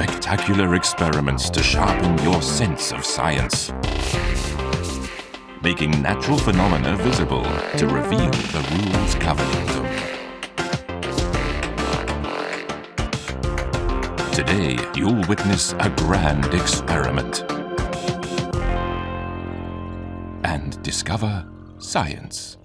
spectacular experiments to sharpen your sense of science. Making natural phenomena visible to reveal the rules governing them. Today, you'll witness a grand experiment and discover science.